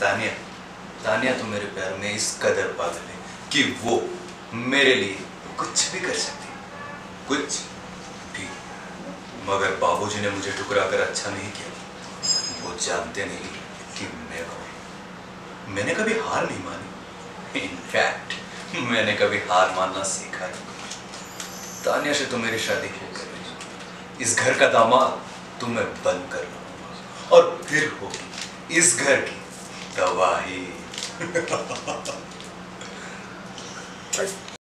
तानिया तानिया तो मेरे प्यार में इस कदर पागल है कि वो मेरे लिए कुछ भी कर सकती कुछ भी। मगर बाबूजी ने मुझे ठुकरा कर अच्छा नहीं किया। वो जानते नहीं कि मैं कौन मैंने कभी हार नहीं मानी। इनफैक्ट मैंने कभी हार मानना सीखा नहीं। तानिया से तो मेरी शादी हो गई। इस घर का दामाद तो मैं बंद कर लूँगा और फिर होगी इस घर की やばい。はい